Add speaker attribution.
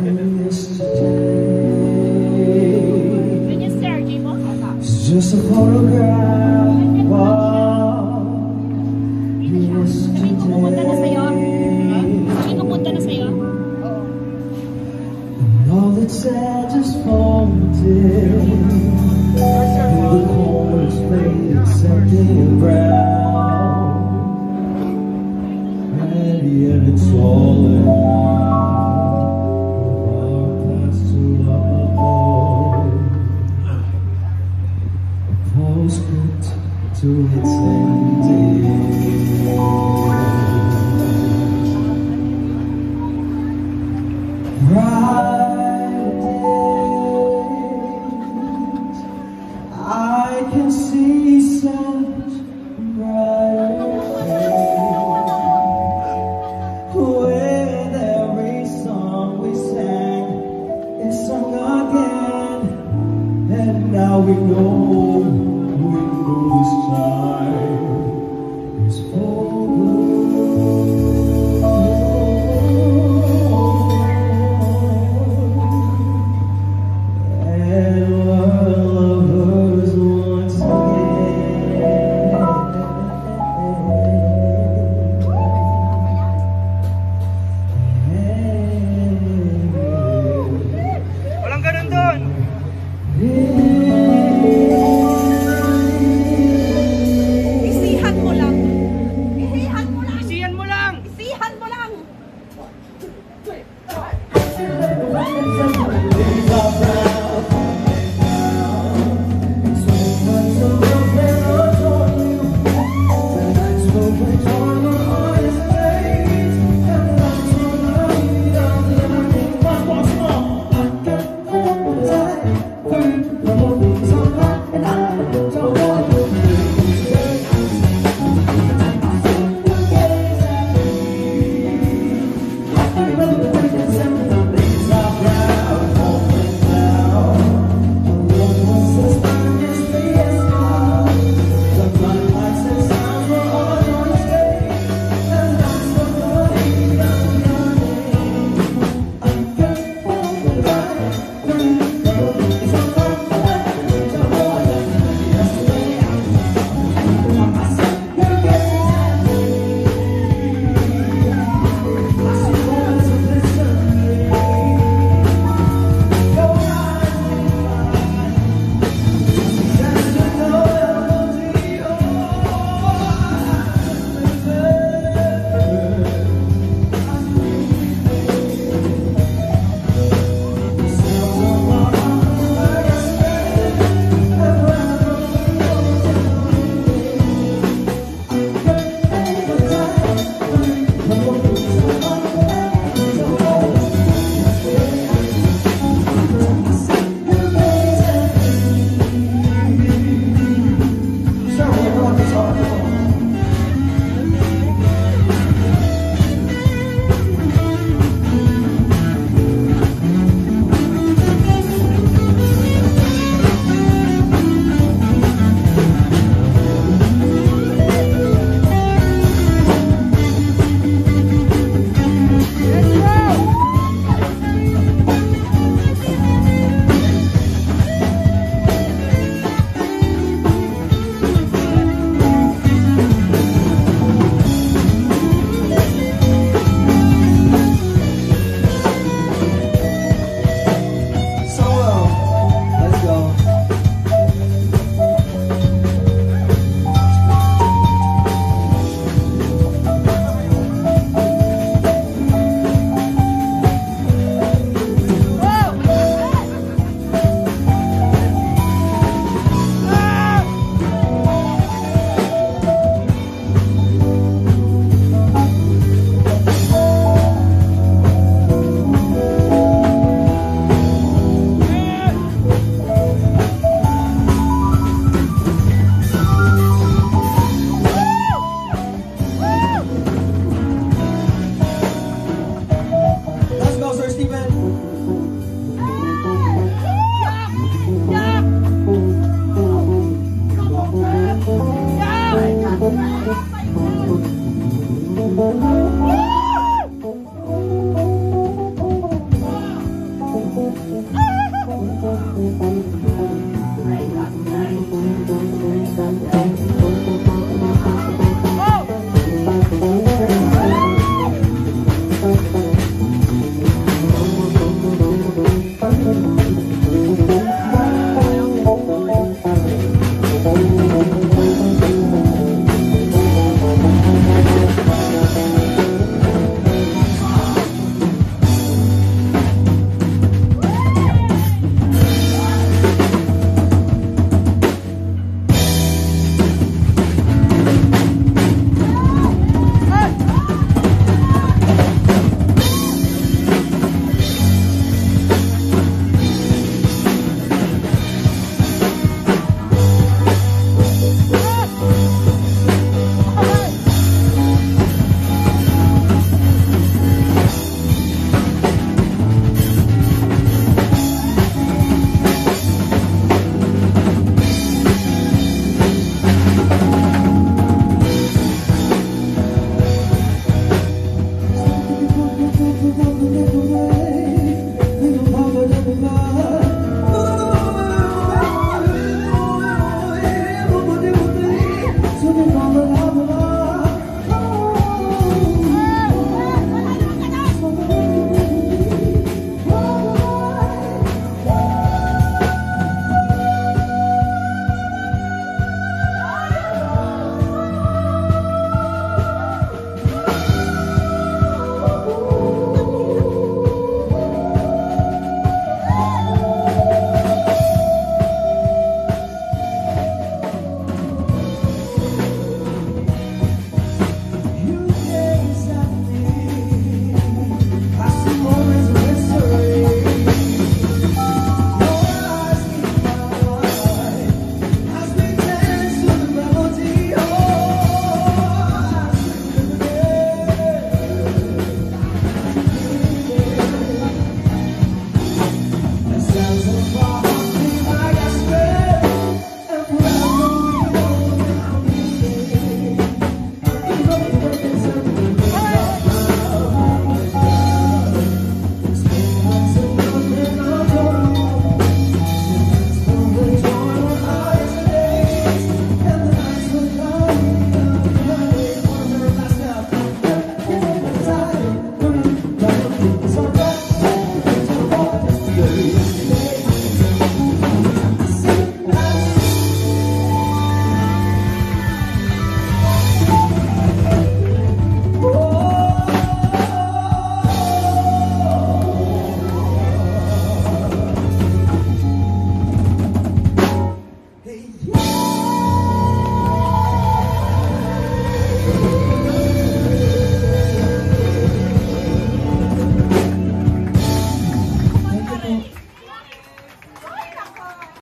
Speaker 1: And yesterday It's just a photograph of
Speaker 2: yesterday Pumunta na sa'yo? Huh? Pumunta na sa'yo?
Speaker 1: And all that's sad just folded Falling. we know
Speaker 3: Música